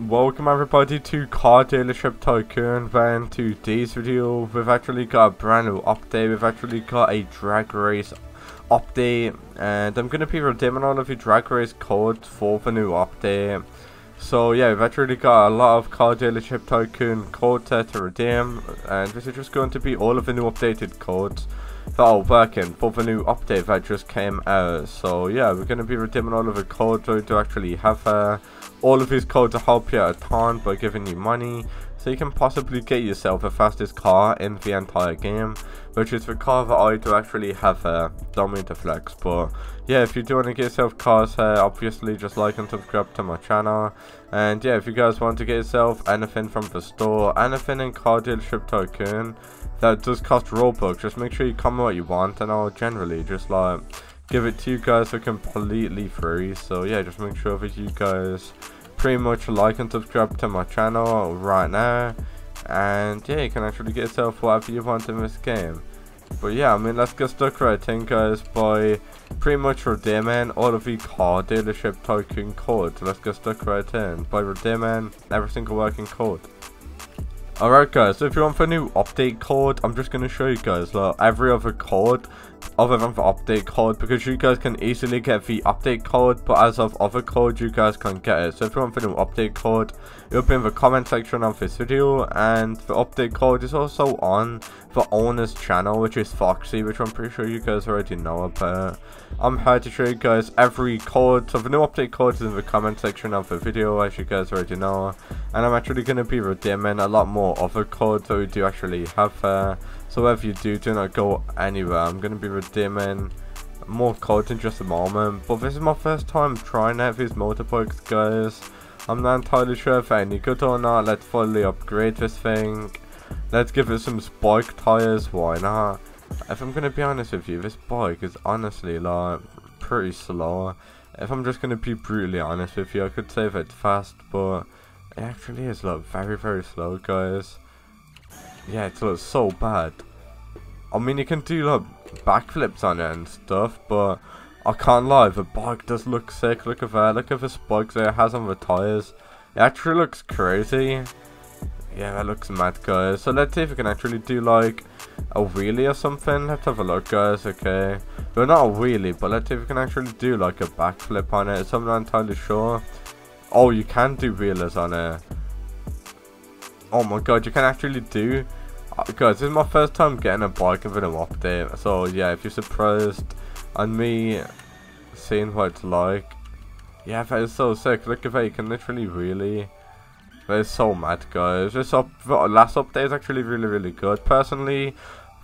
Welcome everybody to Car Dealership Tycoon and today's video. We've actually got a brand new update, we've actually got a drag race update and I'm going to be redeeming all of your drag race codes for the new update. So yeah, we've actually got a lot of Car Dealership Tycoon codes to redeem and this is just going to be all of the new updated codes that are working. For the new update that just came out. So yeah, we're going to be redeeming all of the codes. To actually have uh, all of his codes to help you a ton by giving you money so you can possibly get yourself the fastest car in the entire game which is the car that I do actually have uh, Dominator Flex but yeah if you do want to get yourself cars uh, obviously just like and subscribe to my channel. And yeah if you guys want to get yourself anything from the store anything in car dealership tycoon that does cost robux just make sure you comment what you want and I'll generally just like give it to you guys for completely free. So yeah just make sure that you guys pretty much like and subscribe to my channel right now. And yeah you can actually get yourself whatever you want in this game. But yeah i mean let's get stuck right in guys by pretty much redeeming all of the car dealership tycoon codes let's get stuck right in. By redeeming every single working code Alright guys, so if you want the new update code, I'm just going to show you guys like, every other code other than the update code because you guys can easily get the update code but as of other code you guys can't get it. So if you want the new update code it'll be in the comment section of this video and the update code is also on the owner's channel which is foxy which i'm pretty sure you guys already know about. I'm here to show you guys every code so the new update code is in the comment section of the video as you guys already know and i'm actually going to be redeeming a lot more of other codes that we do actually have there so whatever you do, do not go anywhere. I'm going to be redeeming more codes in just a moment. But this is my first time trying out these motorbikes, guys. I'm not entirely sure if any good or not. Let's fully upgrade this thing. Let's give it some spike tires. Why not? If I'm going to be honest with you, this bike is honestly like pretty slow. If I'm just going to be brutally honest with you, I could say that it's fast, but actually is like very, very slow, guys. Yeah, it looks so bad. I mean, you can do like backflips on it and stuff, but I can't lie, the bike does look sick. Look at that. Look at the spikes that it has on the tires. It actually looks crazy. Yeah, that looks mad, guys. So let's see if we can actually do like a wheelie or something. Let's have a look, guys. Okay. Well, not a wheelie, but let's see if we can actually do like a backflip on it. So I'm not entirely sure. Oh, you can do wheelers on it. Oh my god, you can actually do... Uh, guys, this is my first time getting a bike with an update. So yeah, if you're surprised on me seeing what it's like. Yeah, that is so sick. Look at that, you can literally really... That is so mad, guys. This up, last update is actually really, really good. Personally,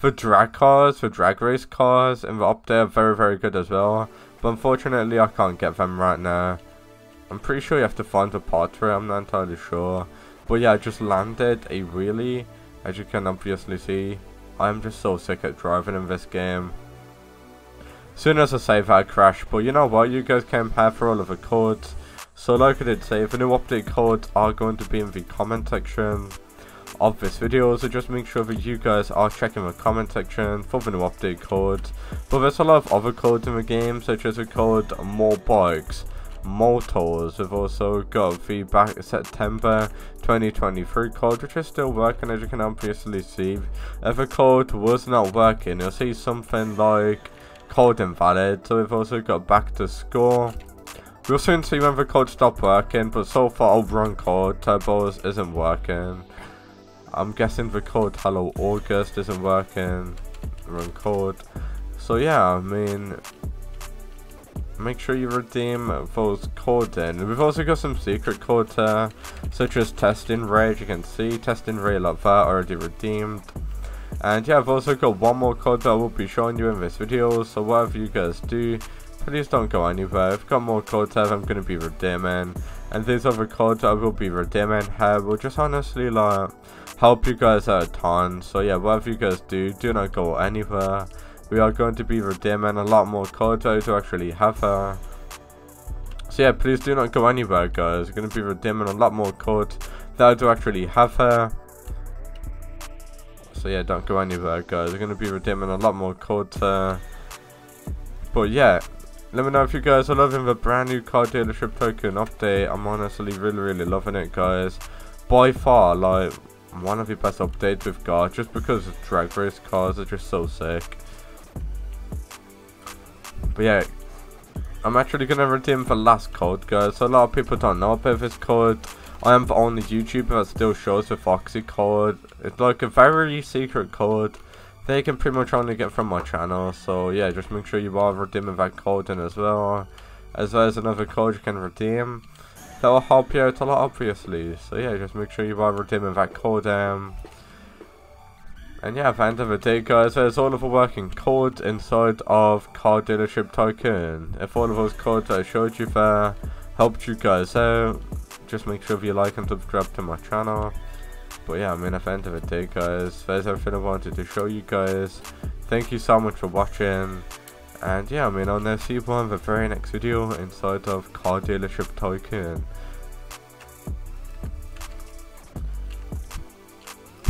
the drag cars, the drag race cars, and the update are very, very good as well. But unfortunately, I can't get them right now. I'm pretty sure you have to find the part I'm not entirely sure. But yeah, I just landed a really, As you can obviously see, I'm just so sick at driving in this game. Soon as I save I crash, but you know what, you guys can pay for all of the codes. So like I did say, the new update codes are going to be in the comment section of this video, so just make sure that you guys are checking the comment section for the new update codes. But there's a lot of other codes in the game, such as the code more bikes motors. We've also got the back September 2023 code, which is still working as you can obviously see. If the code was not working, you'll see something like code invalid. So we've also got back to school. We'll soon see when the code stopped working, but so far our run code turbos isn't working. I'm guessing the code hello August isn't working. Run code. So yeah, I mean, make sure you redeem those codes in. We've also got some secret here, such as testing rate. You can see testing rate like that already redeemed. And yeah, I've also got one more code that I will be showing you in this video. So whatever you guys do, please don't go anywhere. I've got more codes that I'm going to be redeeming. And these other codes I will be redeeming here will just honestly like help you guys out a ton. So yeah, whatever you guys do, do not go anywhere we are going to be redeeming a lot more codes to actually have her. So yeah, please do not go anywhere guys, we're going to be redeeming a lot more that do actually have her. So yeah, don't go anywhere guys, we're going to be redeeming a lot more uh, But yeah, let me know if you guys are loving the brand new car dealership tycoon update. I'm honestly really, really loving it, guys. By far, like, one of the best updates we've got, just because drag race cars are just so sick. But yeah, I'm actually going to redeem the last code, guys. A lot of people don't know about this code. I am the only YouTuber that still shows the Foxy code. It's like a very secret code they can pretty much only get from my channel. So yeah, just make sure you are redeeming that code in as well. As well as another code you can redeem. That will help you out a lot obviously. So yeah, just make sure you are redeeming that code. Um, and yeah, end of the day guys, there's all of the working code inside of Car Dealership Tycoon. If all of those codes I showed you there helped you guys out, just make sure if you like and subscribe to my channel. But yeah, I mean, at the end of the day, guys, there's everything I wanted to show you guys. Thank you so much for watching. And yeah, I mean, I'll now see you on the very next video inside of Car Dealership Tycoon.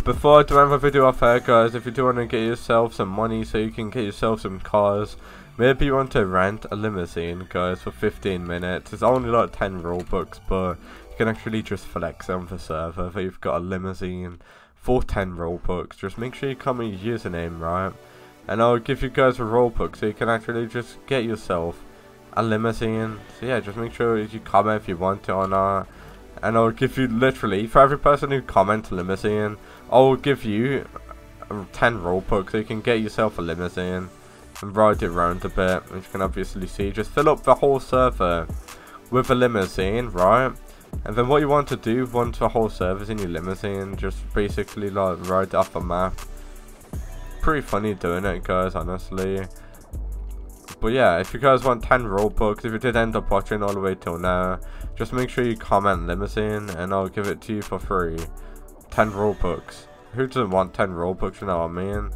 Before I do end the video off here, guys, if you do want to get yourself some money so you can get yourself some cars, maybe you want to rent a limousine, guys, for 15 minutes. It's only like 10 Robux, but you can actually just flex on the server that you've got a limousine for 10 Robux. Just make sure you come comment your username right. And I'll give you guys a Robux so you can actually just get yourself a limousine. So yeah, just make sure you comment if you want to or not. And I'll give you literally, for every person who comments limousine, I'll give you uh, 10 Robux so you can get yourself a limousine and ride it around a bit. which you can obviously see, just fill up the whole server with a limousine, right? And then what you want to do once the whole server's in your limousine, just basically like ride off a map. Pretty funny doing it guys, honestly. But yeah, if you guys want 10 Robux, if you did end up watching all the way till now, just make sure you comment limousine and I'll give it to you for free. 10 Robux. Who doesn't want 10 Robux, you know what I mean?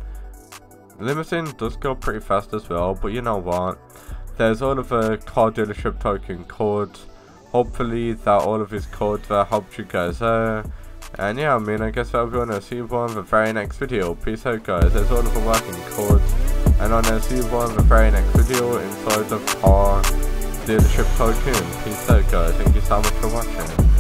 Limousine does go pretty fast as well, but you know what? There's all of the car dealership tycoon codes hopefully that all of his code that helped you guys out. And yeah, I mean, I guess that'll be on see you on the very next video. Peace out, guys. There's all of the working codes. And a see you all in the very next video inside of our dealership tycoon. Peace out, guys. Thank you so much for watching.